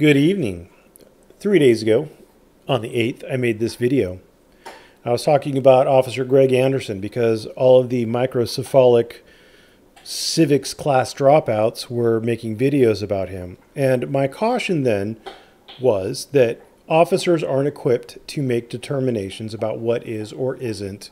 Good evening. Three days ago, on the 8th, I made this video. I was talking about Officer Greg Anderson because all of the microcephalic civics class dropouts were making videos about him. And my caution then was that officers aren't equipped to make determinations about what is or isn't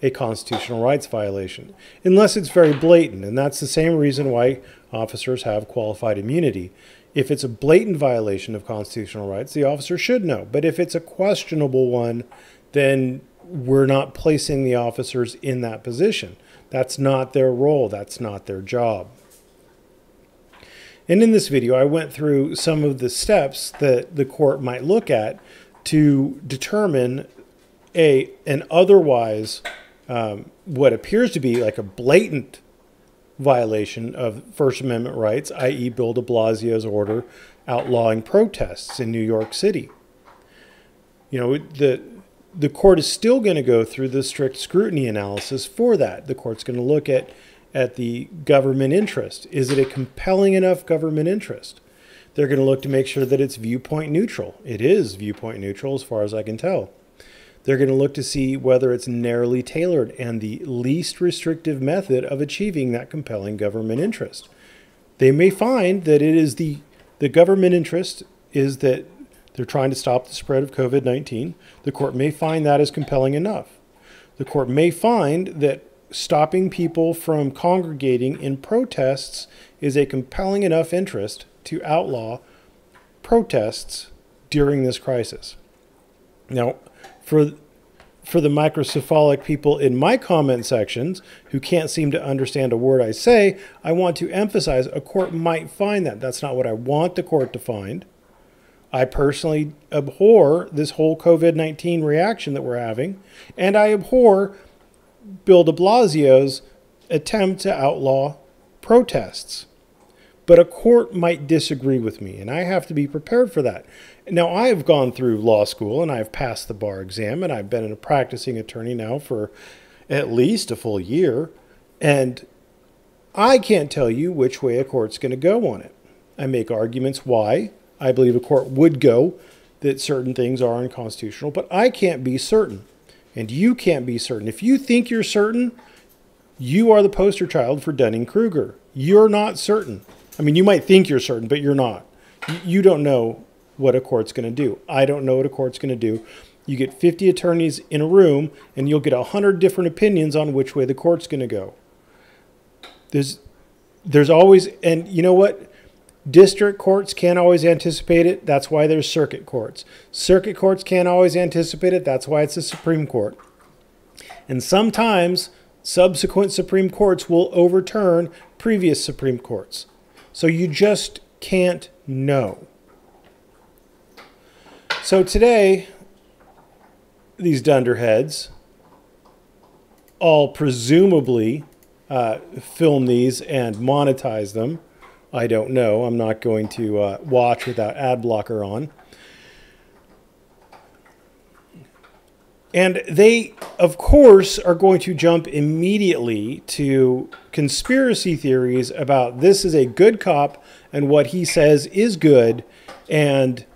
a constitutional rights violation, unless it's very blatant. And that's the same reason why officers have qualified immunity. If it's a blatant violation of constitutional rights, the officer should know. But if it's a questionable one, then we're not placing the officers in that position. That's not their role, that's not their job. And in this video, I went through some of the steps that the court might look at to determine a an otherwise um, what appears to be like a blatant violation of First Amendment rights, i.e., Bill de Blasio's order outlawing protests in New York City. You know, the the court is still going to go through the strict scrutiny analysis for that. The court's going to look at at the government interest. Is it a compelling enough government interest? They're going to look to make sure that it's viewpoint neutral. It is viewpoint neutral as far as I can tell. They're going to look to see whether it's narrowly tailored and the least restrictive method of achieving that compelling government interest. They may find that it is the the government interest is that they're trying to stop the spread of COVID 19. The court may find that is compelling enough. The court may find that stopping people from congregating in protests is a compelling enough interest to outlaw protests during this crisis. Now, for for the microcephalic people in my comment sections who can't seem to understand a word I say, I want to emphasize a court might find that. That's not what I want the court to find. I personally abhor this whole COVID 19 reaction that we're having, and I abhor Bill de Blasio's attempt to outlaw protests. But a court might disagree with me, and I have to be prepared for that. Now, I have gone through law school and I've passed the bar exam, and I've been a practicing attorney now for at least a full year, and I can't tell you which way a court's going to go on it. I make arguments why I believe a court would go that certain things are unconstitutional, but I can't be certain. And you can't be certain. If you think you're certain, you are the poster child for Dunning Kruger. You're not certain. I mean, you might think you're certain, but you're not. You don't know what a court's going to do. I don't know what a court's going to do. You get 50 attorneys in a room, and you'll get 100 different opinions on which way the court's going to go. There's, there's always, and you know what? District courts can't always anticipate it. That's why there's circuit courts. Circuit courts can't always anticipate it. That's why it's the Supreme Court. And sometimes subsequent Supreme Courts will overturn previous Supreme Courts. So you just can't know. So today, these dunderheads all presumably uh, film these and monetize them I don't know. I'm not going to uh, watch without ad blocker on. And they, of course, are going to jump immediately to conspiracy theories about this is a good cop and what he says is good. And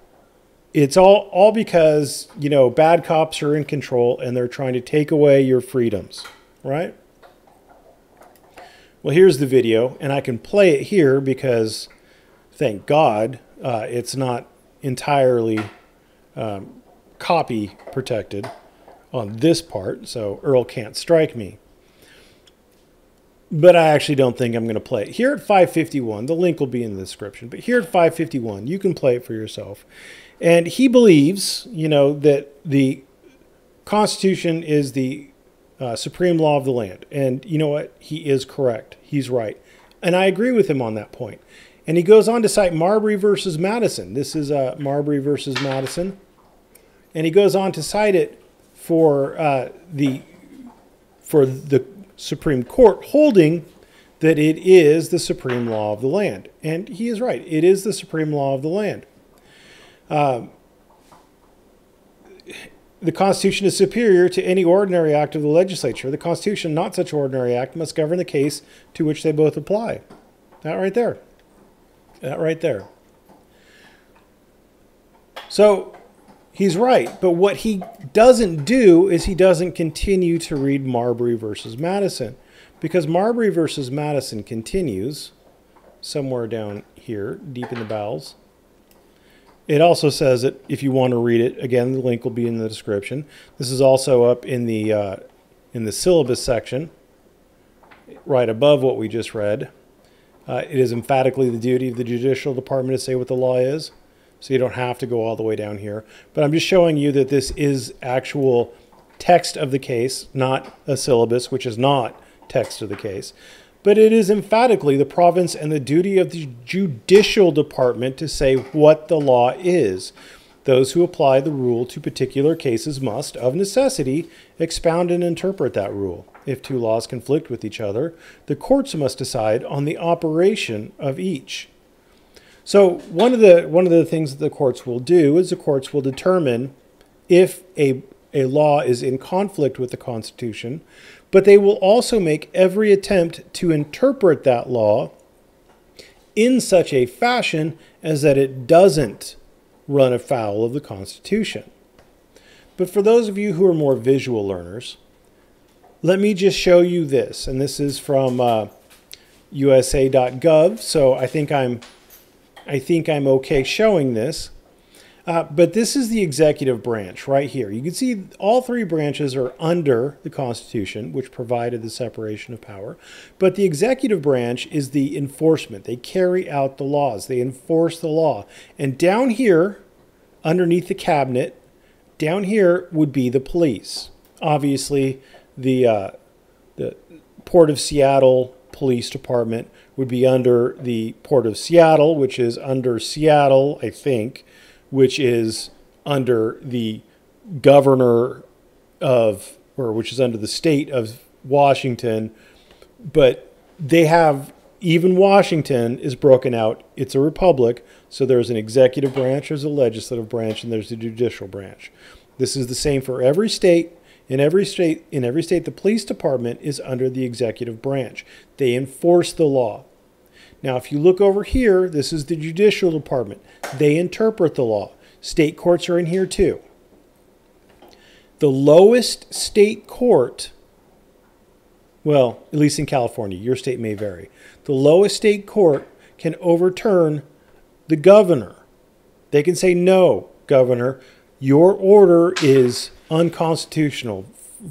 it's all, all because, you know, bad cops are in control and they're trying to take away your freedoms, right? Well, here's the video, and I can play it here because, thank God, uh, it's not entirely um, copy protected on this part, so Earl can't strike me. But I actually don't think I'm going to play it. Here at 551, the link will be in the description, but here at 551, you can play it for yourself. And he believes, you know, that the Constitution is the uh, supreme law of the land. And you know what? He is correct. He's right. And I agree with him on that point. And he goes on to cite Marbury versus Madison. This is uh, Marbury versus Madison. And he goes on to cite it for uh, the for the Supreme Court holding that it is the supreme law of the land. And he is right. It is the supreme law of the land. Um, the Constitution is superior to any ordinary act of the legislature. The Constitution, not such ordinary act, must govern the case to which they both apply. That right there. That right there. So he's right. But what he doesn't do is he doesn't continue to read Marbury versus Madison because Marbury versus Madison continues somewhere down here, deep in the bowels. It also says that if you want to read it, again, the link will be in the description. This is also up in the uh, in the syllabus section, right above what we just read. Uh, it is emphatically the duty of the judicial department to say what the law is, so you don't have to go all the way down here. But I'm just showing you that this is actual text of the case, not a syllabus, which is not text of the case. But it is emphatically the province and the duty of the judicial department to say what the law is. Those who apply the rule to particular cases must, of necessity, expound and interpret that rule. If two laws conflict with each other, the courts must decide on the operation of each. So one of the one of the things that the courts will do is the courts will determine if a a law is in conflict with the Constitution, but they will also make every attempt to interpret that law in such a fashion as that it doesn't run afoul of the Constitution. But for those of you who are more visual learners, let me just show you this. And this is from uh, USA.gov. So I think I'm, I think I'm okay showing this. Uh, but this is the executive branch right here. You can see all three branches are under the Constitution, which provided the separation of power. But the executive branch is the enforcement. They carry out the laws, they enforce the law. And down here, underneath the cabinet, down here would be the police. Obviously, the, uh, the Port of Seattle Police Department would be under the Port of Seattle, which is under Seattle, I think which is under the governor of, or which is under the state of Washington, but they have even Washington is broken out. It's a republic, so there's an executive branch, there's a legislative branch, and there's a judicial branch. This is the same for every state. In every state, in every state, the police department is under the executive branch. They enforce the law. Now, if you look over here, this is the judicial department. They interpret the law. State courts are in here too. The lowest state court, well, at least in California, your state may vary. The lowest state court can overturn the governor. They can say, no, governor, your order is unconstitutional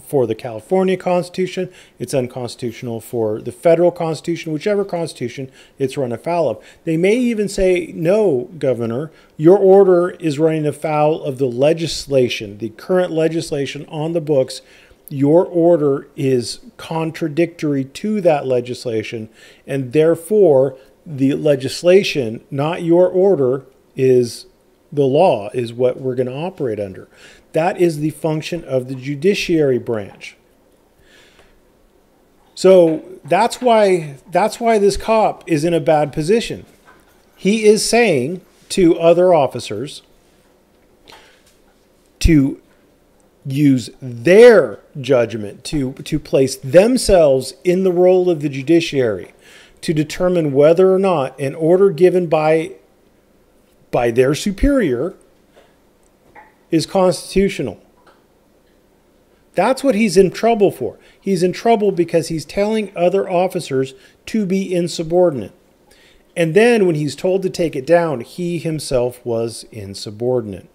for the California Constitution. It's unconstitutional for the federal Constitution, whichever Constitution it's run afoul of. They may even say, no, Governor, your order is running afoul of the legislation, the current legislation on the books. Your order is contradictory to that legislation, and therefore the legislation, not your order, is the law, is what we're going to operate under. That is the function of the judiciary branch. So that's why that's why this cop is in a bad position. He is saying to other officers to use their judgment to to place themselves in the role of the judiciary to determine whether or not an order given by by their superior is constitutional. That's what he's in trouble for. He's in trouble because he's telling other officers to be insubordinate. And then when he's told to take it down, he himself was insubordinate.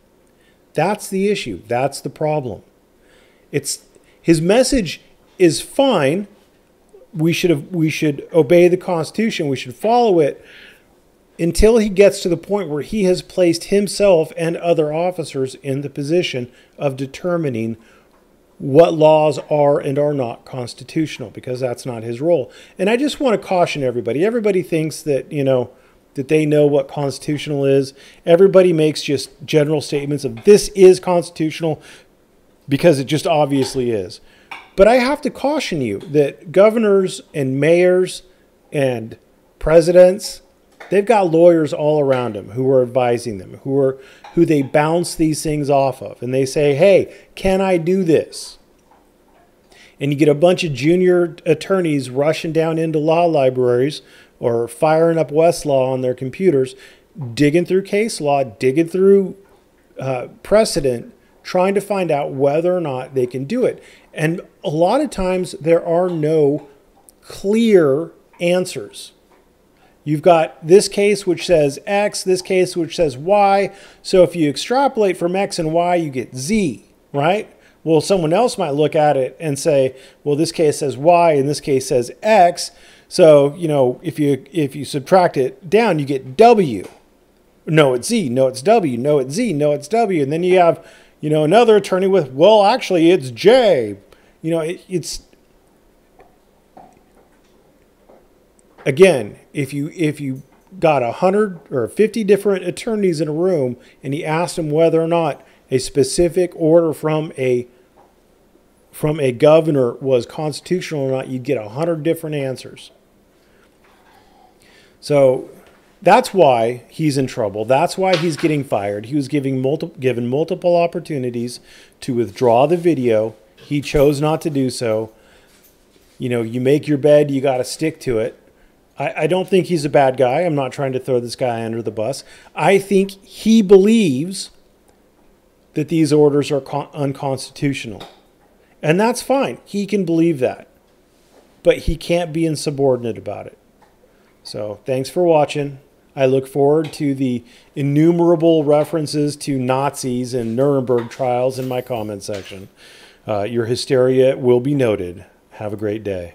That's the issue. That's the problem. It's his message is fine. We should have we should obey the Constitution. We should follow it until he gets to the point where he has placed himself and other officers in the position of determining what laws are and are not constitutional because that's not his role. And I just want to caution everybody. Everybody thinks that, you know, that they know what constitutional is. Everybody makes just general statements of this is constitutional because it just obviously is. But I have to caution you that governors and mayors and presidents They've got lawyers all around them who are advising them, who are who they bounce these things off of, and they say, "Hey, can I do this?" And you get a bunch of junior attorneys rushing down into law libraries or firing up Westlaw on their computers, digging through case law, digging through uh, precedent trying to find out whether or not they can do it. And a lot of times there are no clear answers. You've got this case which says X, this case which says Y. So if you extrapolate from X and Y, you get Z, right? Well, someone else might look at it and say, well, this case says Y and this case says X. So, you know, if you if you subtract it down, you get W. No, it's Z. No, it's W. No, it's Z. No, it's W. And then you have, you know, another attorney with, well, actually, it's J. You know, it, it's again, if you if you got a hundred or fifty different attorneys in a room and you asked them whether or not a specific order from a from a governor was constitutional or not, you'd get a hundred different answers. So that's why he's in trouble. That's why he's getting fired. He was giving given multiple opportunities to withdraw the video. He chose not to do so. You know, you make your bed, you got to stick to it. I, I don't think he's a bad guy. I'm not trying to throw this guy under the bus. I think he believes that these orders are con- unconstitutional. And that's fine. He can believe that. But he can't be insubordinate about it. So thanks for watching. I look forward to the innumerable references to Nazis and Nuremberg trials in my comment section. Uh, your hysteria will be noted. Have a great day.